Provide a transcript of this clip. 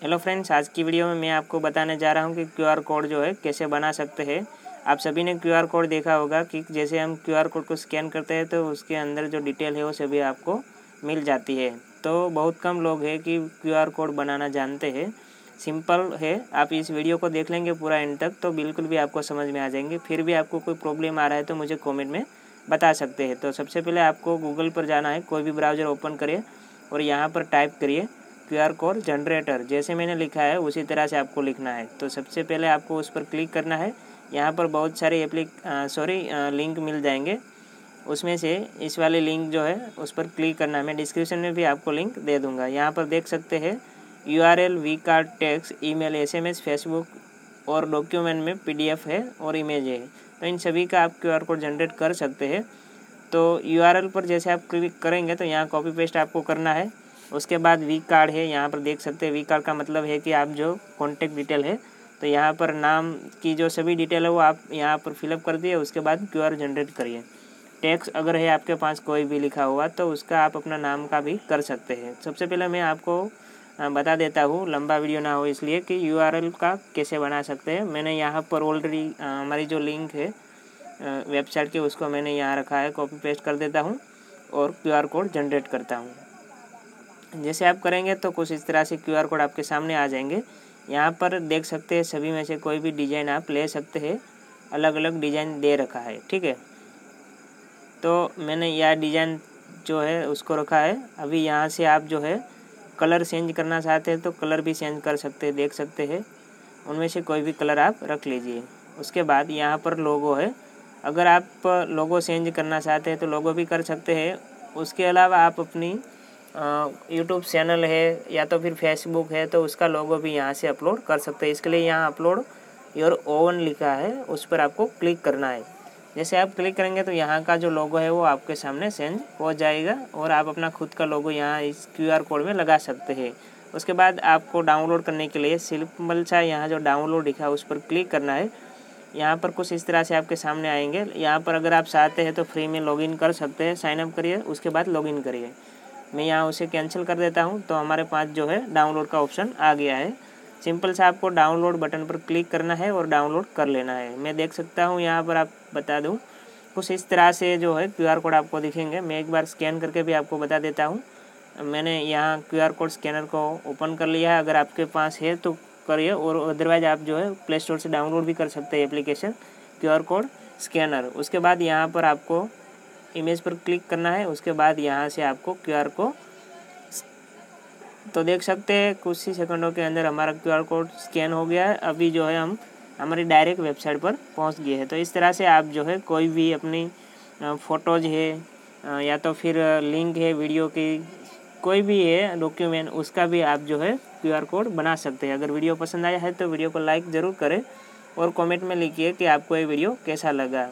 Hello friends आज की video में मैं आपको बताने जा रहा हूँ कि क्यूआर कोड जो है, कैसे बना सकते हैं। आप सभी ने क्यूआर कोड देखा होगा कि जैसे हम क्यूआर कोड को स्कैन करते हैं तो उसके अंदर जो डिटेल है, वो सभी आपको मिल जाती है। तो बहुत कम लोग हैं कि क्यूआर कोड बनाना जानते हैं। सिंपल है, आप इस वीडियो को देख लेंगे पूरा एंड तक तो बिल्कुल भी आपको समझ में आ जाएँगे। फिर भी आपको कोई प्रॉब्लम आ रहा है तो मुझे कॉमेंट में बता सकते हैं। तो सबसे पहले आपको गूगल पर जाना है, कोई भी ब्राउज़र ओपन करिए और यहाँ पर टाइप करिए। क्यूआर कोड जनरेटर, जैसे मैंने लिखा है, उसी तरह से आपको लिखना है। तो सबसे पहले आपको उस पर क्लिक करना है। यहाँ पर बहुत सारे एप्लिक सॉरी लिंक मिल जाएँगे। उसमें से इस वाले लिंक जो है, उस पर क्लिक करना है। मैं डिस्क्रिप्शन में भी आपको लिंक दे दूँगा। यहाँ पर देख सकते हैं U R L V card texts email S M S Facebook और डॉक्यूमेंट में पी डी एफ़ है और इमेज है। तो इन सभी का आप क्यू आर कोड जनरेट कर सकते हैं। तो यू आर एल पर जैसे आप क्लिक करेंगे तो यहाँ कॉपी पेस्ट आपको करना है। उसके बाद वी कार्ड है, यहाँ पर देख सकते हैं वी कार्ड का मतलब है कि आप जो कॉन्टेक्ट डिटेल है तो यहाँ पर नाम की जो सभी डिटेल है वो आप यहाँ पर फिलअप कर दिए, उसके बाद क्यू आर जनरेट करिए। टैक्स अगर है आपके पास कोई भी लिखा हुआ तो उसका आप अपना नाम का भी कर सकते हैं। सबसे पहले मैं आपको बता देता हूँ, लंबा वीडियो ना हो इसलिए कि यूआरएल का कैसे बना सकते हैं। मैंने यहाँ पर ऑलरेडी हमारी जो लिंक है वेबसाइट के, उसको मैंने यहाँ रखा है कॉपी पेस्ट कर देता हूँ और क्यूआर कोड जनरेट करता हूँ। जैसे आप करेंगे तो कुछ इस तरह से क्यूआर कोड आपके सामने आ जाएँगे। यहाँ पर देख सकते हैं सभी में से कोई भी डिज़ाइन आप ले सकते हैं। अलग अलग डिज़ाइन दे रखा है, ठीक है? तो मैंने यह डिज़ाइन जो है उसको रखा है। अभी यहाँ से आप जो है कलर चेंज करना चाहते हैं तो कलर भी चेंज कर सकते हैं, देख सकते हैं। उनमें से कोई भी कलर आप रख लीजिए। उसके बाद यहाँ पर लोगो है। अगर आप लोगो चेंज करना चाहते हैं तो लोगो भी कर सकते हैं। उसके अलावा आप अपनी यूट्यूब चैनल है या तो फिर फेसबुक है तो उसका लोगो भी यहाँ से अपलोड कर सकते हैं। इसके लिए यहाँ अपलोड योर ओवन लिखा है, उस पर आपको क्लिक करना है। जैसे आप क्लिक करेंगे तो यहाँ का जो लोगो है वो आपके सामने सेंड हो जाएगा और आप अपना खुद का लोगो यहाँ इस क्यूआर कोड में लगा सकते हैं। उसके बाद आपको डाउनलोड करने के लिए सिंपल सा यहाँ जो डाउनलोड लिखा है, उस पर क्लिक करना है। यहाँ पर कुछ इस तरह से आपके सामने आएँगे। यहाँ पर अगर आप चाहते हैं तो फ्री में लॉगिन कर सकते हैं साइनअप करिए, उसके बाद लॉगिन करिए। मैं यहाँ उसे कैंसिल कर देता हूँ तो हमारे पास जो है डाउनलोड का ऑप्शन आ गया है। सिंपल से आपको डाउनलोड बटन पर क्लिक करना है और डाउनलोड कर लेना है। मैं देख सकता हूँ, यहाँ पर आप बता दूँ, कुछ इस तरह से जो है क्यूआर कोड आपको दिखेंगे। मैं एक बार स्कैन करके भी आपको बता देता हूँ। मैंने यहाँ क्यू कोड स्कैनर को ओपन कर लिया है। अगर आपके पास है तो करिए और अदरवाइज़ आप जो है प्ले स्टोर से डाउनलोड भी कर सकते हैं एप्लीकेशन क्यू कोड स्कैनर उसके बाद यहाँ पर आपको इमेज पर क्लिक करना है, उसके बाद यहाँ से आपको क्यूआर को तो देख सकते हैं, कुछ ही सेकंडों के अंदर हमारा क्यूआर कोड स्कैन हो गया है। अभी जो है हम, हमारी डायरेक्ट वेबसाइट पर पहुँच गए हैं। तो इस तरह से आप जो है कोई भी अपनी फ़ोटोज़ है या तो फिर लिंक है वीडियो की, कोई भी है डॉक्यूमेंट उसका भी आप जो है क्यूआर कोड बना सकते हैं। अगर वीडियो पसंद आया है तो वीडियो को लाइक ज़रूर करें और कमेंट में लिखिए कि आपको ये वीडियो कैसा लगा।